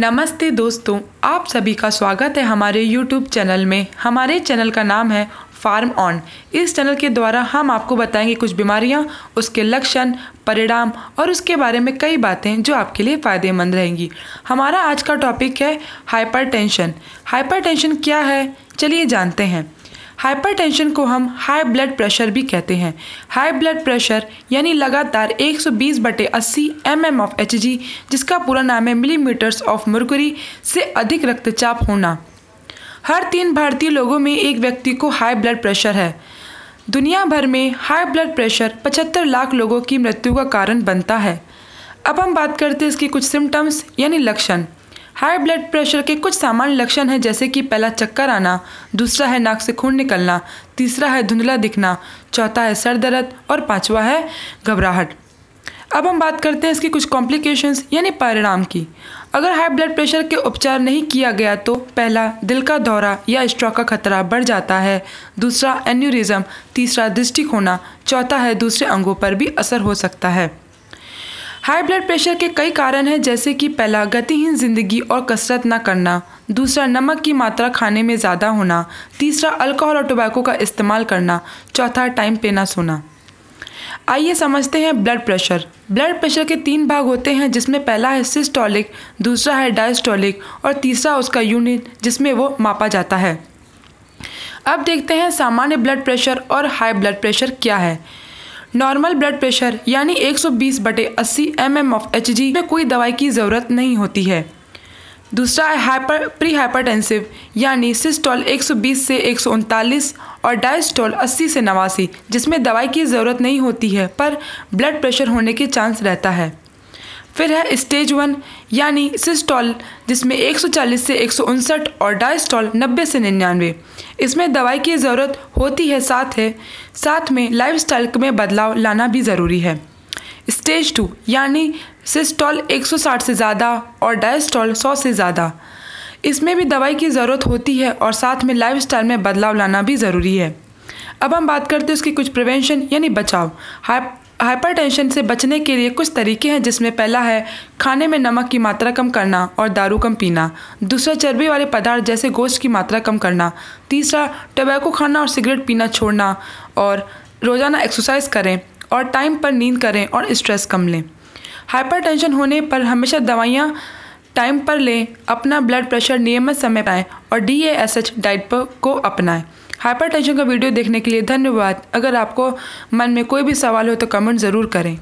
नमस्ते दोस्तों आप सभी का स्वागत है हमारे YouTube चैनल में। हमारे चैनल का नाम है फार्म ऑन इस चैनल के द्वारा हम आपको बताएँगे कुछ बीमारियाँ, उसके लक्षण परिणाम और उसके बारे में कई बातें जो आपके लिए फ़ायदेमंद रहेंगी। हमारा आज का टॉपिक है हाइपरटेंशन हाइपरटेंशन क्या है? चलिए जानते हैं। हाइपरटेंशन को हम हाई ब्लड प्रेशर भी कहते हैं। हाई ब्लड प्रेशर यानी लगातार 120 बटे अस्सी M M of H G जिसका पूरा नाम है मिलीमीटर्स ऑफ़ मरकुरी से अधिक रक्तचाप होना। हर तीन भारतीय लोगों में एक व्यक्ति को हाई ब्लड प्रेशर है। दुनिया भर में हाई ब्लड प्रेशर 75 लाख लोगों की मृत्यु का कारण बनता है। अब हम बात करते हैं इसके कुछ सिम्टम्स यानी लक्षण। हाई ब्लड प्रेशर के कुछ सामान्य लक्षण हैं, जैसे कि पहला चक्कर आना, दूसरा है नाक से खून निकलना, तीसरा है धुंधला दिखना, चौथा है सर दर्द और पांचवा है घबराहट। अब हम बात करते हैं इसकी कुछ कॉम्प्लिकेशंस यानी परिणाम की। अगर हाई ब्लड प्रेशर के उपचार नहीं किया गया तो पहला, दिल का दौरा या स्ट्रोक का खतरा बढ़ जाता है, दूसरा एन्यूरिज्म तीसरा दृष्टि खोना चौथा है दूसरे अंगों पर भी असर हो सकता है। हाई ब्लड प्रेशर के कई कारण हैं, जैसे कि पहला गतिहीन ज़िंदगी और कसरत न करना, दूसरा नमक की मात्रा खाने में ज़्यादा होना, तीसरा अल्कोहल और टोबैको का इस्तेमाल करना, चौथा टाइम पे ना सोना। आइए समझते हैं ब्लड प्रेशर ब्लड प्रेशर के तीन भाग होते हैं, जिसमें पहला है सिस्टोलिक दूसरा है डायस्टोलिक और तीसरा उसका यूनिट जिसमें वो मापा जाता है। अब देखते हैं सामान्य ब्लड प्रेशर और हाई ब्लड प्रेशर क्या है। नॉर्मल ब्लड प्रेशर यानी 120 बटे 80 M M of H G में कोई दवाई की ज़रूरत नहीं होती है। दूसरा है हाइपर प्री हाइपरटेंसिव यानी सिस्टोल 120 से एक सौ उनतालीस और डायस्टोल 80 से नवासी, जिसमें दवाई की ज़रूरत नहीं होती है, पर ब्लड प्रेशर होने के चांस रहता है। फिर है स्टेज वन, यानी सिस्टॉल जिसमें 140 से एक सौ उनसठ और डायस्टॉल 90 से निन्यानवे। इसमें दवाई की ज़रूरत होती है, साथ है, साथ में लाइफस्टाइल में बदलाव लाना भी ज़रूरी है। स्टेज टू, यानी सिस्टॉल 160 से ज़्यादा और डायस्टॉल 100 से ज़्यादा। इसमें भी दवाई की ज़रूरत होती है और साथ में लाइफस्टाइल में बदलाव लाना भी ज़रूरी है। अब हम बात करते हैं उसकी कुछ प्रिवेंशन, यानी बचाव। हाइपरटेंशन से बचने के लिए कुछ तरीके हैं जिसमें पहला है, खाने में नमक की मात्रा कम करना और दारू कम पीना। दूसरा, चर्बी वाले पदार्थ जैसे गोश्त की मात्रा कम करना। तीसरा टोबैको खाना और सिगरेट पीना छोड़ना और रोज़ाना एक्सरसाइज करें और टाइम पर नींद करें और स्ट्रेस कम लें। हाइपरटेंशन होने पर हमेशा दवाइयाँ टाइम पर लें, अपना ब्लड प्रेशर नियमित समय पाएँ और D A S H diet पर को अपनाएँ। हाइपरटेंशन का वीडियो देखने के लिए धन्यवाद। अगर आपको मन में कोई भी सवाल हो तो कमेंट ज़रूर करें।